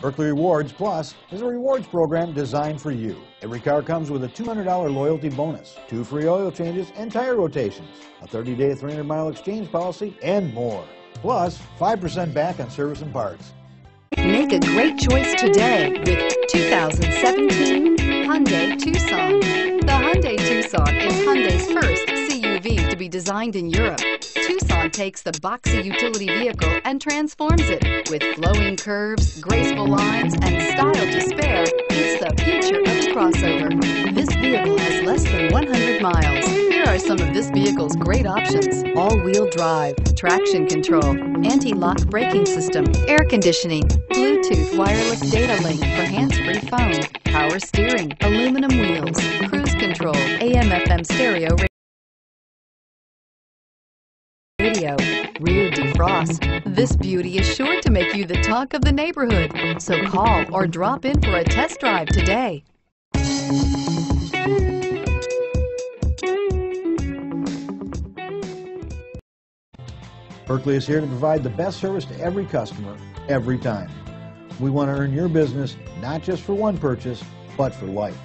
Buerkle Rewards Plus is a rewards program designed for you. Every car comes with a $200 loyalty bonus, two free oil changes and tire rotations, a 30-day 300-mile exchange policy, and more. Plus, 5% back on service and parts. Make a great choice today with 2017 Hyundai Tucson. The Hyundai Tucson is Hyundai's first CUV to be designed in Europe. Takes the boxy utility vehicle and transforms it. With flowing curves, graceful lines, and style to spare, it's the future of the crossover. This vehicle has less than 100 miles. Here are some of this vehicle's great options. All-wheel drive, traction control, anti-lock braking system, air conditioning, Bluetooth wireless data link for hands-free phone, power steering, aluminum wheels, cruise control, AM-FM stereo radio, rear defrost. This beauty is sure to make you the talk of the neighborhood. So call or drop in for a test drive today. Buerkle is here to provide the best service to every customer, every time. We want to earn your business not just for one purchase, but for life.